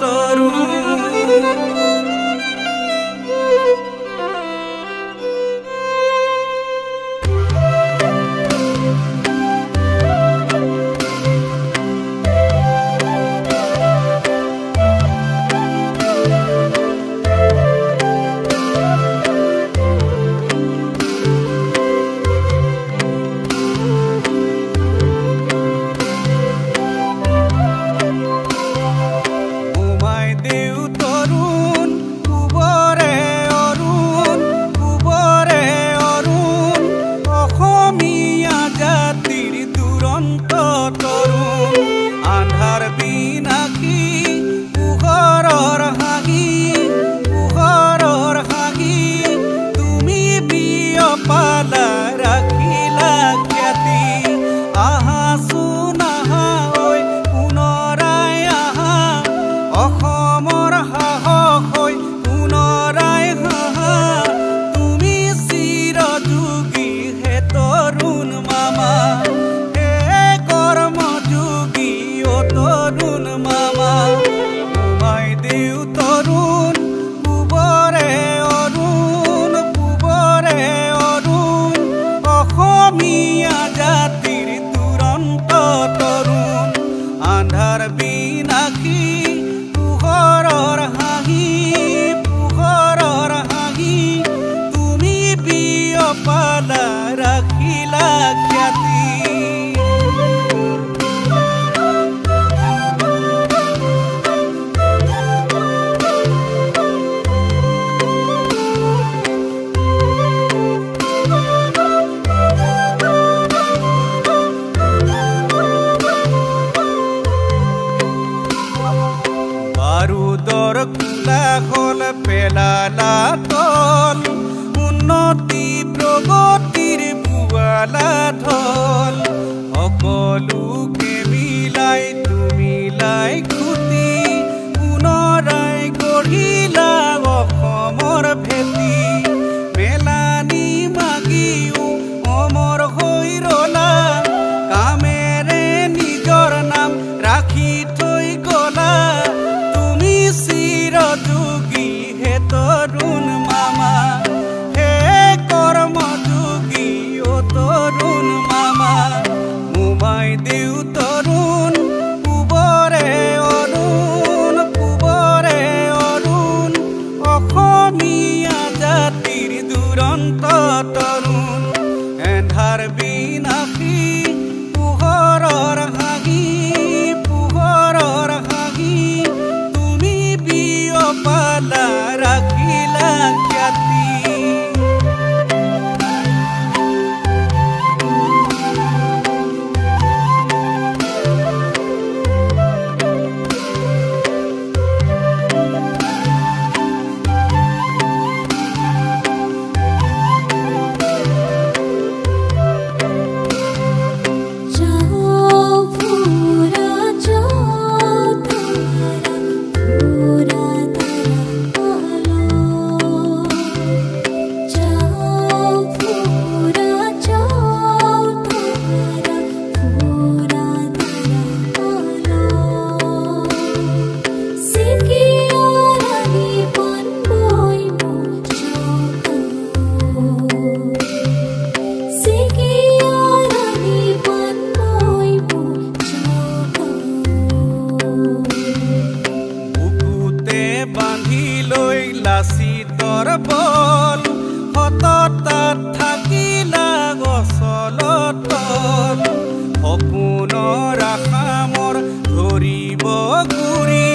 তরুণ জগতিৰ ভুৱালা ধল সকলো carabina বান্ধি লৈ লাচি তৰবল সততাত থাকিলা গছলত সপোনৰ আশামৰ ধৰিব গুৰি।